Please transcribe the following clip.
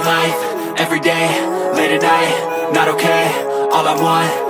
Life, everyday, late at night, not okay. All I want,